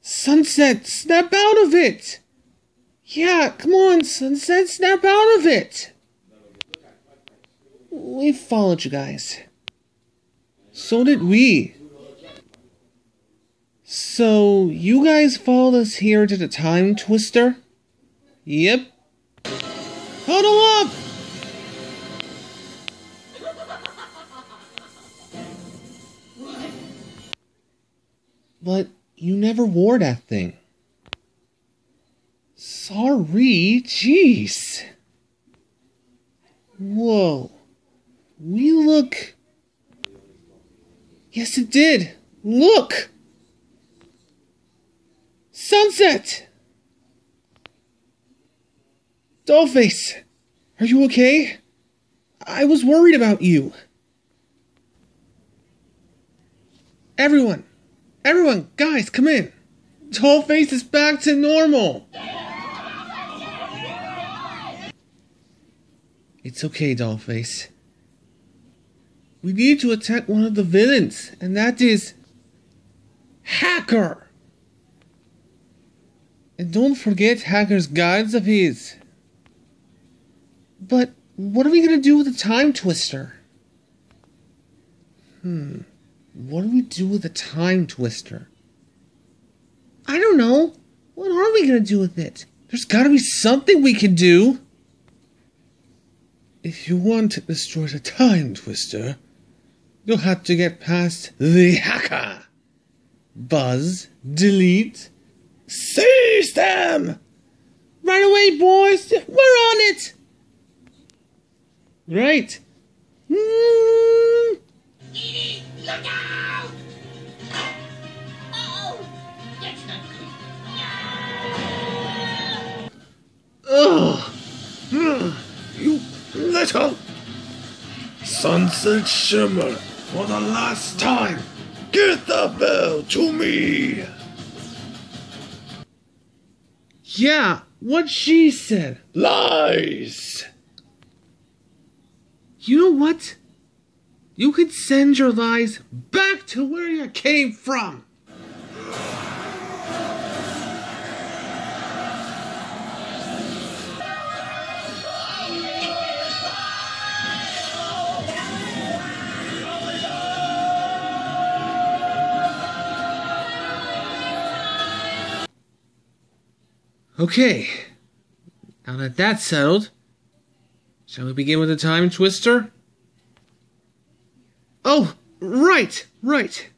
Sunset, snap out of it! Yeah, come on, Sunset, snap out of it! We followed you guys. So did we. So, you guys followed us here to the Time Twister? Yep. Huddle up! But you never wore that thing. Sorry, jeez. Whoa. We look. Yes, it did. Look! Sunset! Dollface, are you okay? I was worried about you. Everyone, everyone, guys, come in. Dollface is back to normal. It's okay, Dollface. We need to attack one of the villains, and that is Hacker. And don't forget Hacker's guides of his. But what are we gonna do with the time twister? Hmm. What do we do with the time twister? I don't know. What are we gonna do with it? There's gotta be something we can do. If you want to destroy the time twister, you'll have to get past the hacker. Buzz, delete, seize them! Right away, boys! We're on it! Right. Mm. Little sunset shimmer for the last time. Get the bell to me. Yeah, what she said. Lies. You know what? You could send your lies back to where you came from. Okay, now that that's settled, shall we begin with the time twister? Oh, right, right.